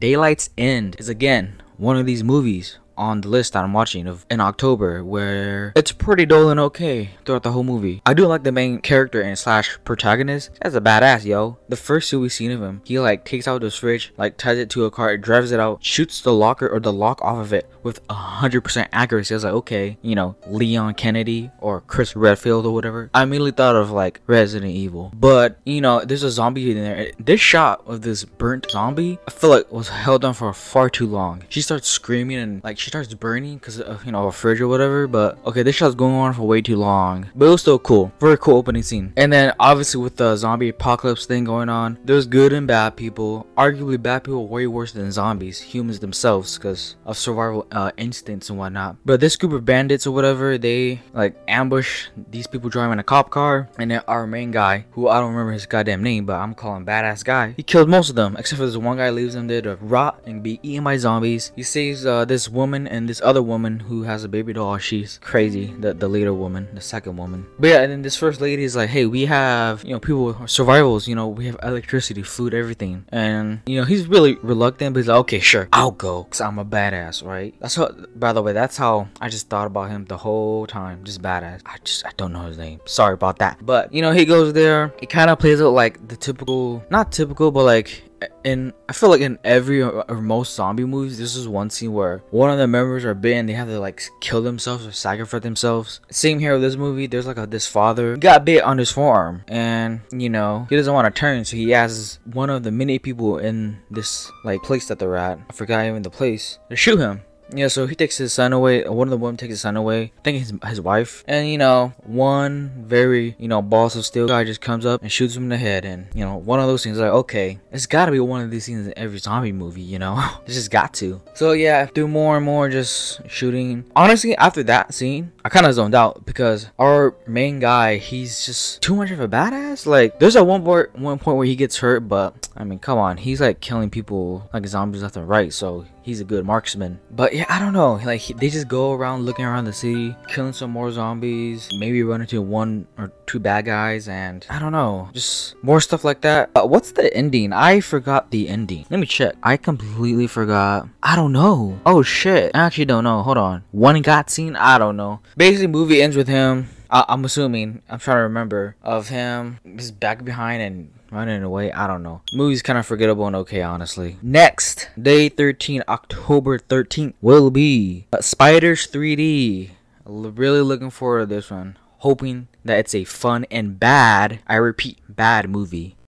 Daylight's End is again one of these movies on the list that I'm watching of in October where it's pretty dull and okay throughout the whole movie. I do like the main character and slash protagonist. That's a badass, yo. The first two we seen of him, he like takes out this fridge, like ties it to a car, drives it out, shoots the locker or the lock off of it with hundred percent accuracy. I was like, okay, you know, Leon Kennedy or Chris Redfield or whatever. I immediately thought of like Resident Evil. But you know, there's a zombie in there. This shot of this burnt zombie, I feel like was held on for far too long. She starts screaming and like she starts burning because of you know a fridge or whatever. But okay, this shot's going on for way too long. But it was still cool. Very cool opening scene. And then obviously with the zombie apocalypse thing going on, there's good and bad people. Arguably bad people way worse than zombies, humans themselves, because of survival uh, instincts and whatnot. But this group of bandits or whatever, they like ambush these people driving a cop car, and then our main guy, who I don't remember his goddamn name, but I'm calling badass guy. He killed most of them, except for this one guy leaves them there to rot and be eaten by zombies. He saves uh, this woman and this other woman who has a baby doll. She's crazy. The the leader woman, the second woman. But yeah, and then this first lady is like, hey, we have you know people survivals. You know we have electricity, food, everything. And you know he's really reluctant, but he's like, okay, sure, I'll go, cause I'm a badass, right? That's what. By the way, that's how I just thought about him the whole time. Just badass. I just I don't know his name. Sorry about that. But you know he goes there. He kind of plays it like the typical, not typical, but like in I feel like in every uh, or, most zombie movies, this is one scene where one of the members are bitten, they have to like kill themselves or sacrifice themselves. Same here with this movie. There's like a this father got bit on his forearm, and you know he doesn't want to turn, so he asks one of the many people in this like place that they're at. I forgot even the place to shoot him. Yeah, so he takes his son away. One of the women takes his son away. I think his his wife. And you know, one very you know boss of steel guy just comes up and shoots him in the head. And you know, one of those things like okay, it's got to be one of these scenes in every zombie movie. You know, it's just got to. So yeah, do more and more just shooting. Honestly, after that scene, I kind of zoned out because our main guy, he's just too much of a badass. Like, there's at one point one point where he gets hurt, but I mean, come on, he's like killing people like zombies left and right. So he's a good marksman. But yeah, I don't know. Like they just go around looking around the city, killing some more zombies, maybe run into one or two bad guys, and I don't know, just more stuff like that. Uh, what's the ending? I forgot the ending. Let me check. I completely forgot. I don't know. Oh shit. I actually don't know. Hold on. One got seen. I don't know. Basically, movie ends with him. I- I'm assuming. I'm trying to remember of him just back behind and running away. I don't know. Movie's kind of forgettable and okay, honestly. Next, day 13, October 13th, will be Spiders 3D. Really looking forward to this one. Hoping that it's a fun and bad, I repeat, bad movie.